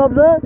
Nabzı